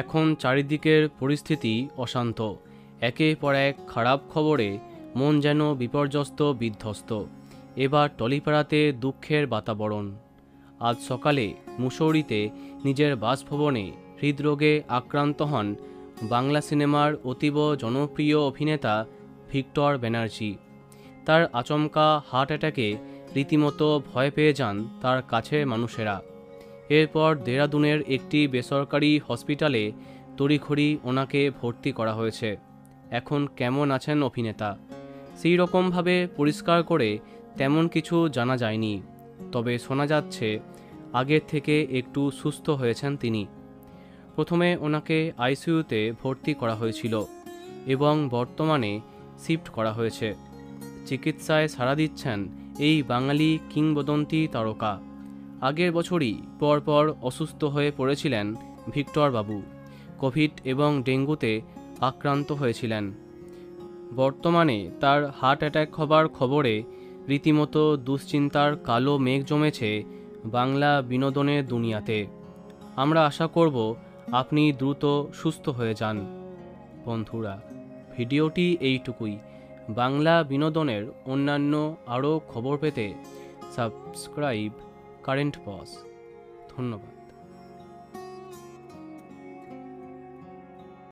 এখন চারিদিকের পরিস্থিতি অশান্ত। একে পর এক খারাপ খবরে মন যেন বিপর্যস্ত, বিধ্বস্ত। এবার টলিপাড়াতে দুঃখের বাতাবরণ। আজ সকালে মুসৌরিতে নিজের বাসভবনে হৃদরোগে আক্রান্ত হন বাংলা সিনেমার অতীব জনপ্রিয় অভিনেতা ভিক্টর ব্যানার্জি। তার আচমকা হার্ট অ্যাটাকে রীতিমতো ভয় পেয়ে যান তার কাছের মানুষেরা। এরপর দেরাদুনের একটি বেসরকারি হসপিটালে তড়িঘড়ি ওনাকে ভর্তি করা হয়েছে। এখন কেমন আছেন অভিনেতা? সেই রকমভাবে পরিষ্কার করে তেমন কিছু জানা যায়নি। তবে শোনা যাচ্ছে, আগের থেকে একটু সুস্থ হয়েছেন তিনি। প্রথমে ওনাকে আইসিইউতে ভর্তি করা হয়েছিল এবং বর্তমানে শিফট করা হয়েছে। চিকিৎসায় সাড়া দিচ্ছেন এই বাঙালি কিংবদন্তি তারকা। আগের বছরই পরপর অসুস্থ হয়ে পড়েছিলেন ভিক্টর বাবু। কোভিড এবং ডেঙ্গুতে আক্রান্ত হয়েছিলেন। বর্তমানে তার হার্ট অ্যাটাক হবার খবরে রীতিমতো দুশ্চিন্তার কালো মেঘ জমেছে বাংলা বিনোদনের দুনিয়াতে। আমরা আশা করব আপনি দ্রুত সুস্থ হয়ে যান। বন্ধুরা, ভিডিওটি এইটুকুই। বাংলা বিনোদনের অন্যান্য আরও খবর পেতে সাবস্ক্রাইব কারেন্ট বস। ধন্যবাদ।